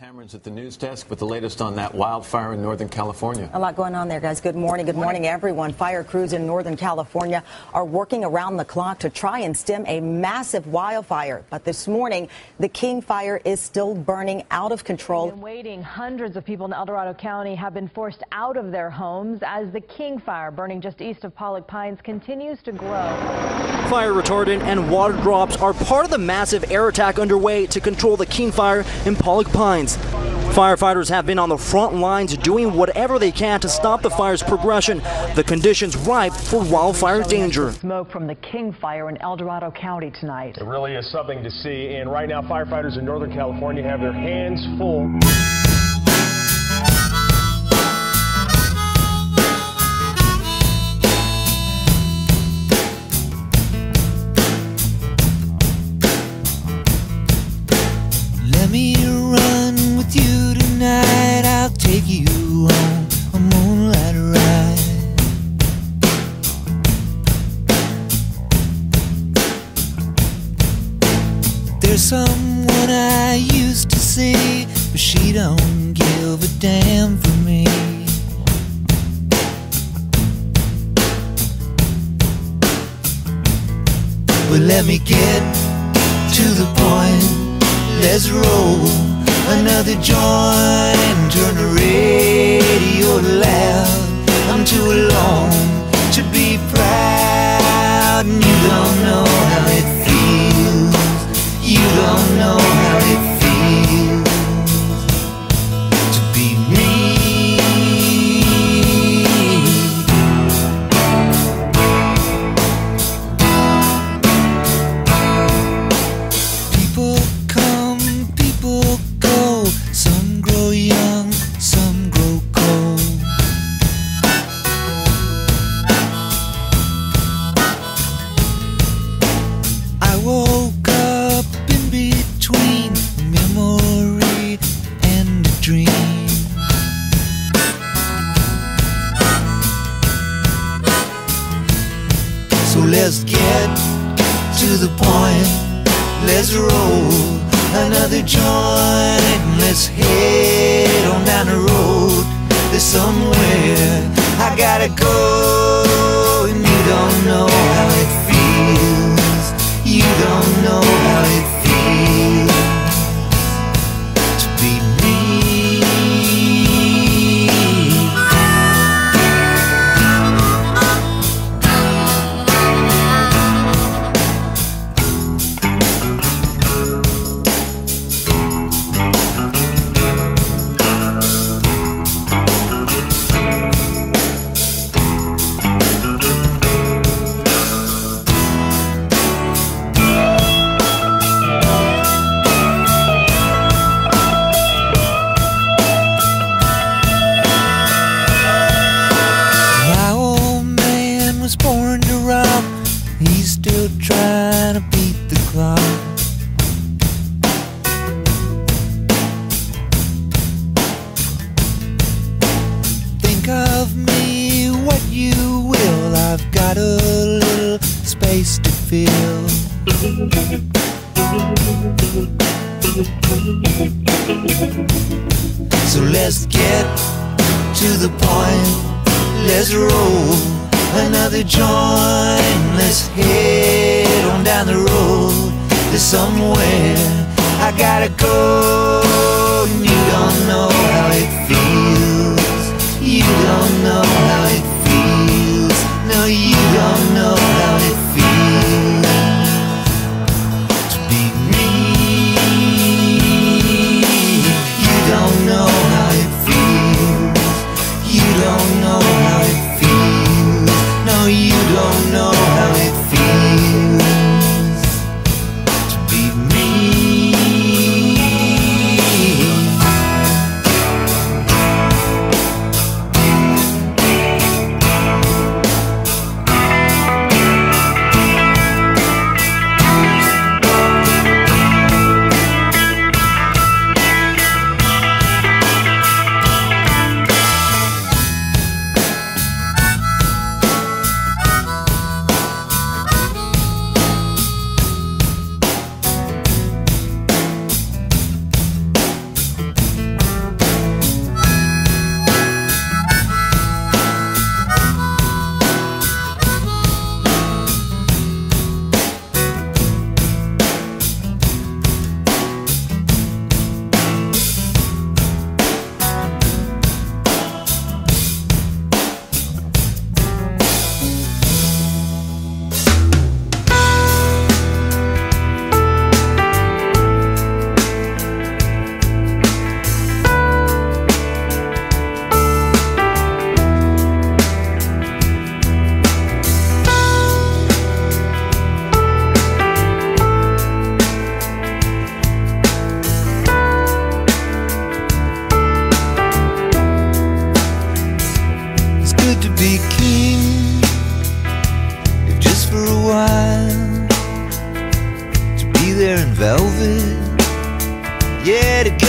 Cameron's at the news desk with the latest on that wildfire in Northern California. A lot going on there, guys. Good morning. Good morning, everyone. Fire crews in Northern California are working around the clock to try and stem a massive wildfire. But this morning, the King Fire is still burning out of control. In waiting, hundreds of people in El Dorado County have been forced out of their homes as the King Fire, burning just east of Pollock Pines, continues to grow. Fire retardant and water drops are part of the massive air attack underway to control the King Fire in Pollock Pines. Firefighters have been on the front lines doing whatever they can to stop the fire's progression. The conditions ripe for wildfire danger. Smoke from the King Fire in El Dorado County tonight. It really is something to see, and right now firefighters in Northern California have their hands full. Tonight. I'll take you on a moonlight ride. There's someone I used to see, but she don't give a damn for me. But let me get to the point. Let's roll another joint. Turn the radio loud. I'm too alone to be proud. And you don't know Let's get to the point. Let's roll another joint. Let's head on down the road. There's somewhere I gotta go, and you don't know how to fill. So let's get to the point. Let's roll another joint. Let's head on down the road. There's somewhere I gotta go.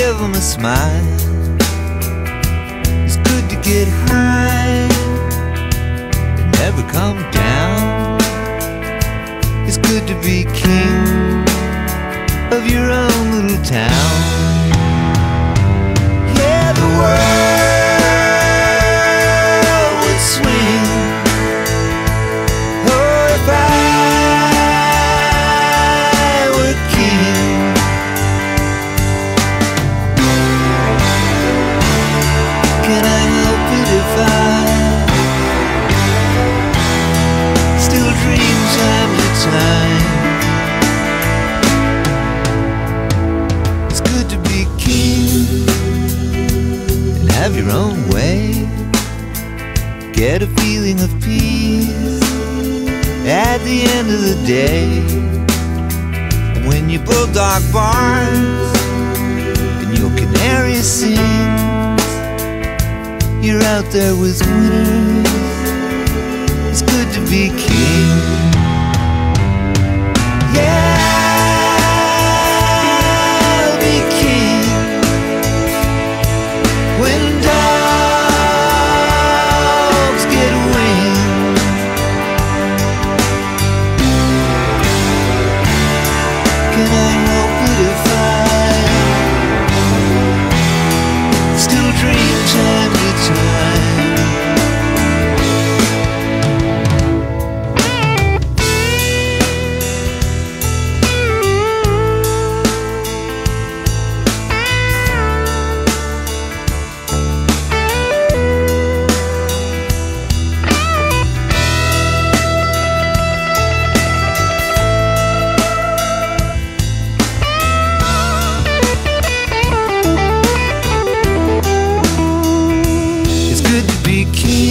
Give 'em a smile. It's good to get high and never come down. It's good to be king of your own little town. Yeah, the world your own way. Get a feeling of peace at the end of the day. When your bulldog barks and your canary sings, you're out there with winners. It's good to be king. Yeah,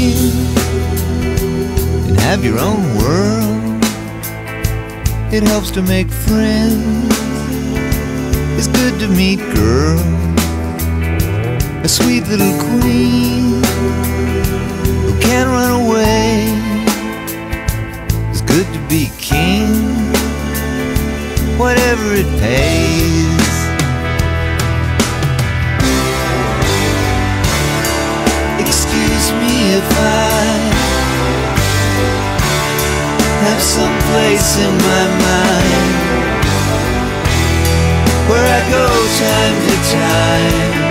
be and have your own world. It helps to make friends. It's good to meet girls, a sweet little queen who can't run away. It's good to be king, whatever it pays. In my mind where I go time to time.